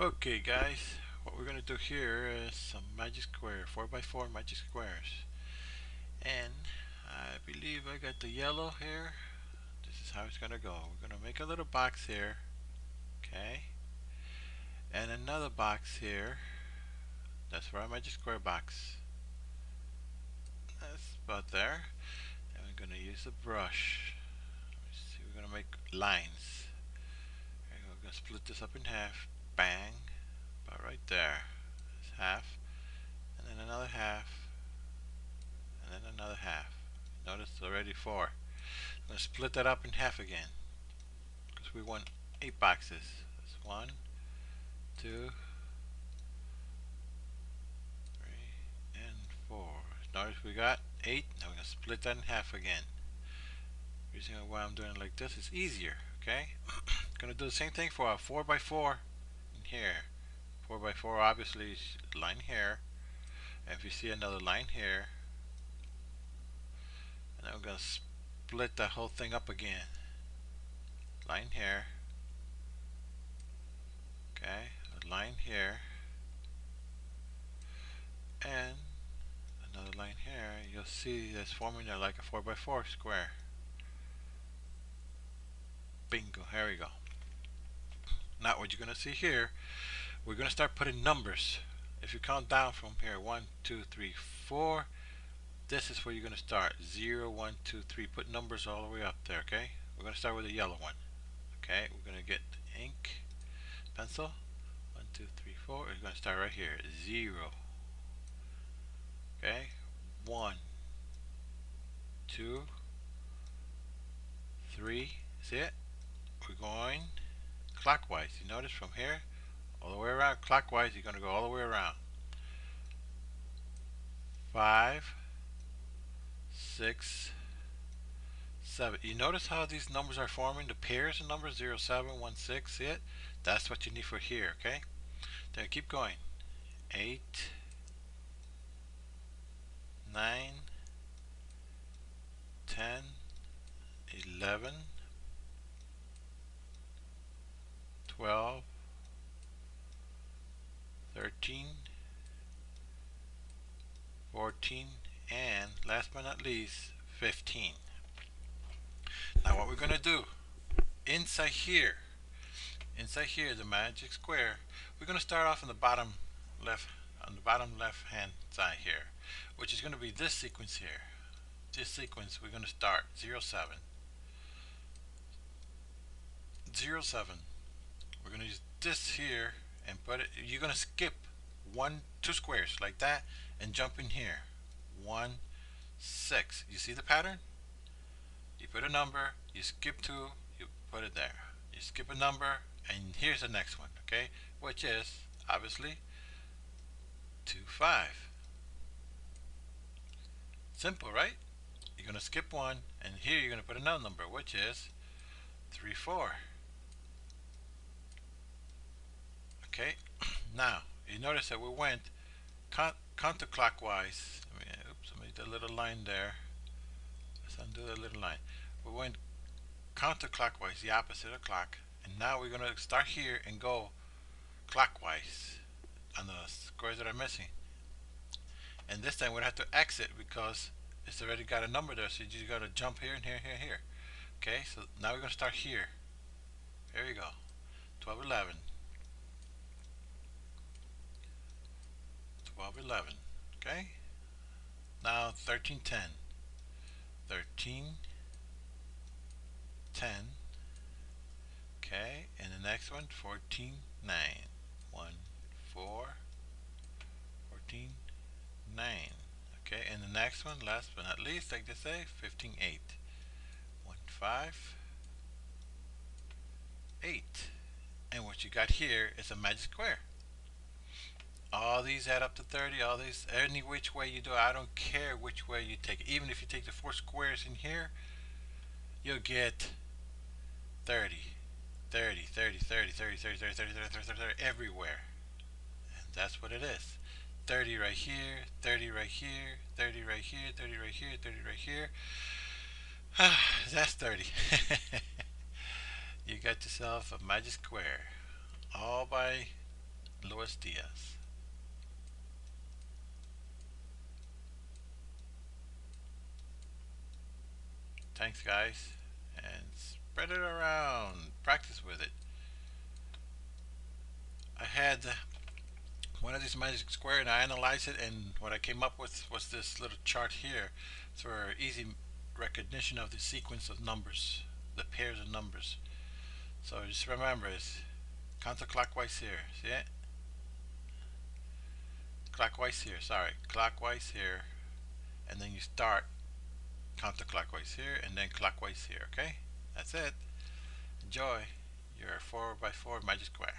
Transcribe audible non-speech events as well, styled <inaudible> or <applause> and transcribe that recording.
Okay guys, what we're going to do here is some magic square, 4x4 magic squares. And I believe I got the yellow here. This is how it's going to go. We're going to make a little box here. Okay. And another box here. That's for our magic square box. That's about there. And we're going to use a brush. See, we're going to make lines. We're going to split this up in half 34. Let's split that up in half again. Because we want 8 boxes. That's 1, 2, and 4. Notice we got 8. Now we're going to split that in half again. Reason why I'm doing it like this is easier. Okay? <clears throat> going to do the same thing for our four by four in here. Four by four obviously is line here. And if you see another line here, and going to split the whole thing up again. Line here. Okay a line here. And another line here. You'll see this forming like a 4 by 4 square. Bingo here we go. Not what you're going to see here. We're going to start putting numbers. If you count down from here, one, two, three, four, this is where you're going to start. Zero, one, two, three. Put numbers all the way up there, okay? We're going to start with the yellow one. Okay, we're going to get ink, pencil. One, two, three, four. We're going to start right here. Zero. Okay, one, two, three. See it? We're going clockwise. You notice from here all the way around clockwise you're going to go all the way around. Five, six, seven. You notice how these numbers are forming? The pairs of numbers 0, 7, 1, 6. See it? That's what you need for here, okay? Then keep going. 8, 9, 10, 11, 12, 13, 14, and last but not least, 15. Now what we're going to do, inside here, inside here, the magic square, we're going to start off on the bottom left, on the bottom left hand side here, which is going to be this sequence here. This sequence, we're going to start 0, 7, 0, 7, we're going to use this here and put it you're going to skip one two squares like that and jump in here one six. You see the pattern? You put a number you skip two you put it there. You skip a number and here's the next one okay? Which is obviously 2 5 simple right? You're gonna skip one and here you're gonna put another number which is 3 4 Okay, <clears throat> now you notice that we went counterclockwise. I mean, a little line there. Let's undo that little line. We went counterclockwise, the opposite of clock, and now we're going to start here and go clockwise on the squares that are missing. And this time we have to exit because it's already got a number there, so you just got to jump here and here, here, here. Okay, so now we're going to start here. There you go. 12, 11. 12, 11. Okay? Now 13, 10. 13, 10. Okay, and the next one, 14, 9. 1, 4, 14, 9. Okay, and the next one, last but not least, like they say, 15, 8. 1, 5, 8. And what you got here is a magic square all these add up to 30 all these any which way you do it I don't care which way you take it even if you take the four squares in here you'll get 30 30 30 30 30 30 30 30 30 30, 30, 30 everywhere and that's what it is 30 right here 30 right here 30 right here 30 right here 30 right here that's 30 you got yourself a magic square all by Luis Diaz. Thanks guys and spread it around. Practice with it. I had one of these magic square and I analyzed it and what I came up with was this little chart here for easy recognition of the sequence of numbers, the pairs of numbers. So just remember it's counterclockwise here, see it? Clockwise here, sorry, clockwise here and then you start counterclockwise here and then clockwise here, okay? That's it. Enjoy your 4x4 magic square.